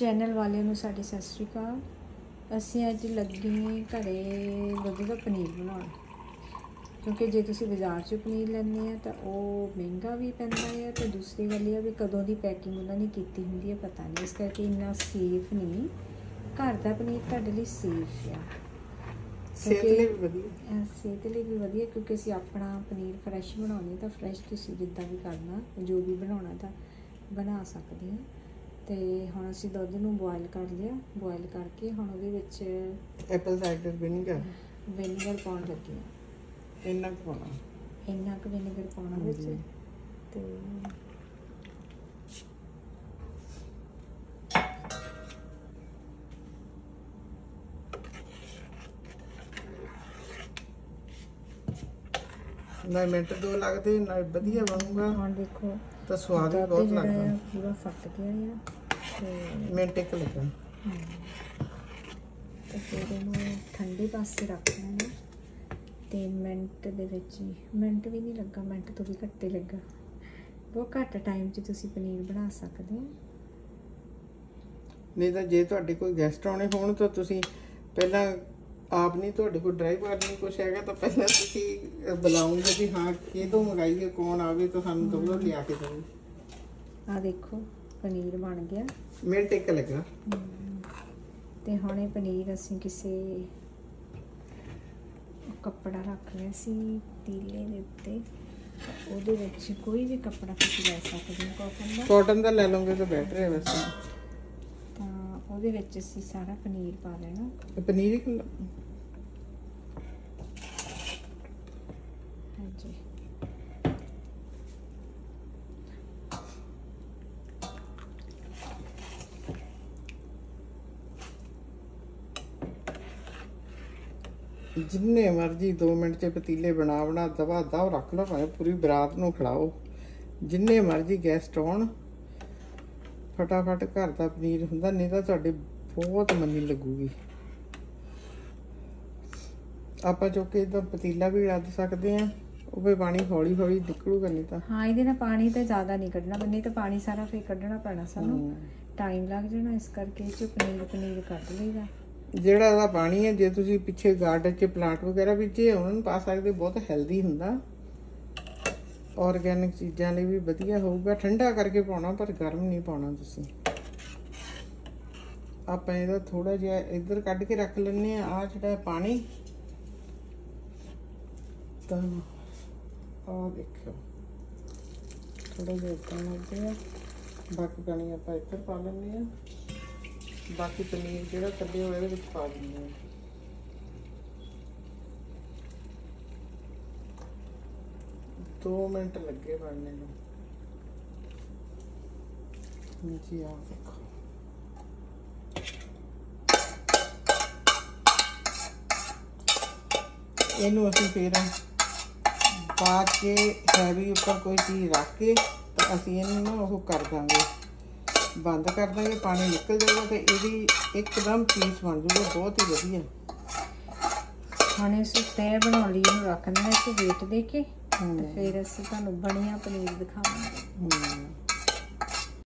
Channel ਵਾਲਿਆਂ ਨੂੰ ਸਾਡੇ ਸਤਿ ਸ਼੍ਰੀ ਅਕਾਲ। ਅਸੀਂ ਅੱਜ ਲੱਗੇ ਘਰੇ ਦੁੱਧ ਦਾ ਪਨੀਰ ਬਣਾਉਣ। ਕਿਉਂਕਿ ਜੇ ਤੁਸੀਂ ਬਾਜ਼ਾਰ 'ਚੋਂ ਪਨੀਰ ਲੈਂਦੇ ਆ ਤਾਂ ਉਹ ਮਹਿੰਗਾ ਵੀ ਪੈਂਦਾ ਹੈ ਤੇ ਦੂਸਰੀ ਗੱਲ ਇਹ ਵੀ ਕਦੋਂ ਦੀ ਪੈਕਿੰਗ ਉਹਨਾਂ ਨੇ ਕੀਤੀ ਹੁੰਦੀ ਹੈ ਪਤਾ ਨਹੀਂ। ਇਸ ਕਰਕੇ ਇੰਨਾ ਸੇਫ ਨਹੀਂ। ਘਰ ਦਾ ਪਨੀਰ ਤੁਹਾਡੇ ਲਈ ਸੇਫ ਆ। ਸਿਹਤ ਲਈ ਵੀ ਵਧੀਆ। ਸਿਹਤ ਲਈ ਵੀ ਵਧੀਆ ਕਿਉਂਕਿ ਅਸੀਂ ਆਪਣਾ ਪਨੀਰ ਫਰੈਸ਼ ਬਣਾਉਣੀ ਤਾਂ ਫਰੈਸ਼ ਤੁਸੀਂ ਜਿੱਦਾਂ ਵੀ ਕਰਨਾ ਜੋ ਵੀ ਬਣਾਉਣਾ ਤਾਂ ਬਣਾ ਸਕਦੇ ਆ। ਤੇ ਹੁਣ ਅਸੀਂ ਦੁੱਧ ਨੂੰ ਬੋਇਲ ਕਰ ਲਿਆ। ਬੋਇਲ ਕਰਕੇ ਹੁਣ ਉਹਦੇ ਵਿੱਚ ਐਪਲ ਸਾਈਡਰ ਵਿਨੀਗਰ ਵਿਨੇਗਰ ਪਾਉਣ ਲੱਗੇ ਆ ਇੰਨਾ ਕੁ ਪਾਉਣਾ। ਇੰਨਾ ਕੁ ਵਿਨੇਗਰ ਪਾਉਣਾ ਵਿੱਚ। ਤੇ ਨਾ ਮਿੰਟ ਦੋ ਲੱਗਦੇ ਨਾ ਵਧੀਆ ਬਣੂਗਾ। ਹੁਣ ਦੇਖੋ ਤਾਂ ਸਵਾਦ ਵੀ ਬਹੁਤ ਲੱਗਦਾ। ਪੂਰਾ ਫੱਟ ਗਿਆ ਆ। ਤੇ ਮਿੰਟ ਇੱਕ ਲੱਗਾ ਤੇ ਫਿਰ ਇਹਨੂੰ ਠੰਡੇ ਪਾਸੇ ਰੱਖਣਾ ਹੈ ਤੇ ਮਿੰਟ ਦੇ ਵਿੱਚ ਹੀ ਮਿੰਟ ਵੀ ਨਹੀਂ ਲੱਗਾ ਮਿੰਟ ਤੋਂ ਵੀ ਘੱਟੇ ਲੱਗਾ। ਬਹੁਤ ਘੱਟ ਟਾਈਮ 'ਚ ਤੁਸੀਂ ਪਨੀਰ ਬਣਾ ਸਕਦੇ ਹੋ। ਨਹੀਂ ਤਾਂ ਜੇ ਤੁਹਾਡੇ ਕੋਈ ਗੈਸਟ ਆਉਣੇ ਹੋਣ ਤਾਂ ਤੁਸੀਂ ਪਹਿਲਾਂ ਆਪ ਨਹੀਂ ਤੁਹਾਡੇ ਕੋਲ ਡਰਾਈਵ ਕਰਨੀ ਕੁਛ ਹੈਗਾ ਤਾਂ ਪਹਿਲਾਂ ਤੁਸੀਂ ਅਹ, ਬੁਲਾਓਗੇ ਵੀ ਹਾਂ ਕਿਹਦੋਂ ਮੰਗਾਈਏ ਕੌਣ ਆਵੇ ਤਾਂ ਸਾਨੂੰ ਦੋ ਲਿਆ ਕੇ ਦਿਓ। ਆ ਦੇਖੋ ਪਨੀਰ ਬਣ ਗਿਆ। ਮਿੰਟ ਇੱਕ ਲੱਗਾ। ਤੇ ਹੁਣ ਇਹ ਪਨੀਰ ਅਸੀਂ ਕਿਸੇ ਕੱਪੜਾ ਰੱਖ ਲਿਆ ਸੀ ਤੀਲੇ ਦੇ ਉੱਤੇ। ਉਹਦੇ ਵਿੱਚ ਕੋਈ ਵੀ ਕੱਪੜਾ ਤੁਸੀਂ ਲੈ ਸਕਦੇ ਹੋ ਕਾਟਨ ਦਾ। ਕਾਟਨ ਦਾ ਲੈ ਲਓਗੇ ਤਾਂ ਬੈਟਰ ਹੈ ਵੈਸੇ। ਉਹਦੇ ਵਿੱਚ ਅਸੀਂ ਸਾਰਾ ਪਨੀਰ ਪਾ ਲੈਣਾ। ਇਹ ਪਨੀਰ ਇੱਕ ਹਾਂਜੀ। ਜਿੰਨੇ ਮਰਜ਼ੀ 2 ਮਿੰਟ ਚ ਪਤੀਲੇ ਬਣਾ ਬਣਾ ਦਵਾ ਦਵ ਰੱਖ ਲਓ ਭਾਵੇਂ ਪੂਰੀ ਬਰਾਤ ਨੂੰ ਖਿਲਾਓ। ਜਿੰਨੇ ਮਰਜ਼ੀ ਗੈਸਟ ਆਉਣ ਫਟਾਫਟ ਘਰ ਦਾ ਪਨੀਰ ਹੁੰਦਾ ਨਹੀਂ ਤਾਂ ਤੁਹਾਡੇ ਬਹੁਤ ਮੰਨੀ ਲੱਗੂਗੀ। ਆਪਾਂ ਜੋ ਕਿ ਇਦਾਂ ਪਤੀਲਾ ਵੀ ਰੱਦ ਸਕਦੇ ਆ ਉਹ ਵੀ ਪਾਣੀ ਹੌਲੀ ਹੌਲੀ ਨਿਕਲੂਗਾ ਨਹੀਂ ਤਾਂ। ਹਾਂ ਇਹਦੇ ਨਾਲ ਪਾਣੀ ਤਾਂ ਜ਼ਿਆਦਾ ਨਹੀਂ ਕੱਢਣਾ ਬੰਨੇ ਤਾਂ ਪਾਣੀ ਸਾਰਾ ਫੇਰ ਕੱਢਣਾ ਪੈਣਾ ਸਾਨੂੰ। ਟਾਈਮ ਲੱਗ ਜਾਣਾ ਇਸ ਕਰਕੇ ਇਹ 'ਚ ਪਨੀਰ ਪਨੀਰ ਕੱਢ ਲਈਦਾ। ਜਿਹੜਾ ਇਹਦਾ ਪਾਣੀ ਹੈ ਜੇ ਤੁਸੀਂ ਪਿੱਛੇ ਗਾਰਡਨ 'ਚ ਪਲਾਂਟ ਵਗੈਰਾ ਬੀਜੇ ਉਹਨਾਂ ਨੂੰ ਪਾ ਸਕਦੇ ਬਹੁਤ ਹੈਲਦੀ ਹੁੰਦਾ। ਆਰਗੈਨਿਕ ਚੀਜ਼ਾਂ ਲਈ ਵੀ ਵਧੀਆ ਹੋਊਗਾ। ਠੰਡਾ ਕਰਕੇ ਪਾਉਣਾ, ਪਰ ਗਰਮ ਨਹੀਂ ਪਾਉਣਾ ਤੁਸੀਂ। ਆਪਾਂ ਇਹਦਾ ਥੋੜਾ ਜਿਹਾ ਇੱਧਰ ਕੱਢ ਕੇ ਰੱਖ ਲੈਣੇ ਆ ਆ ਜਿਹੜਾ ਪਾਣੀ, ਤਾਂ ਆ ਦੇਖੋ ਥੋੜਾ ਜਿਹਾ ਇੱਦਾਂ ਲੱਗਦੇ ਆ ਬਾਕੀ ਪਾਣੀ ਆਪਾਂ ਇੱਧਰ ਪਾ ਲੈਂਦੇ ਆ ਬਾਕੀ ਪਨੀਰ ਜਿਹੜਾ ਕੱਢਿਆ ਹੋਇਆ ਇਹਦੇ ਵਿੱਚ ਪਾ ਦਿੰਦੇ ਆ ਦੋ ਮਿੰਟ ਲੱਗੇ ਬਣਨੇ ਨੂੰ। ਜੀ ਆ ਦੇਖੋ। ਇਹਨੂੰ ਅਸੀਂ ਫੇਰ ਪਾ ਕੇ ਹੈਵੀ ਉੱਪਰ ਕੋਈ ਚੀਜ਼ ਰੱਖ ਕੇ ਤਾਂ ਅਸੀਂ ਇਹਨੂੰ ਨਾ ਉਹ ਕਰ ਦਾਂਗੇ। ਬੰਦ ਕਰ ਦਾਂਗੇ, ਪਾਣੀ ਨਿਕਲ ਜਾਊਗਾ ਤੇ ਇਹਦੀ ਇੱਕਦਮ ਪੀਸ ਬਣ ਜਾਊਗਾ, ਬਹੁਤ ਹੀ ਵਧੀਆ। ਖਾਣੇ ਇਸ ਤੈ ਬਣਾਉਣ ਲਈ, ਇਹਨੂੰ ਰੱਖ ਦੇਣਾ ਇਸ ਵੇਟ ਦੇ ਕੇ। ਤੇ ਫਿਰ ਅਸੀਂ ਤੁਹਾਨੂੰ ਬਣੀਆਂ ਪਨੀਰ ਦਿਖਾਵਾਂਗੇ।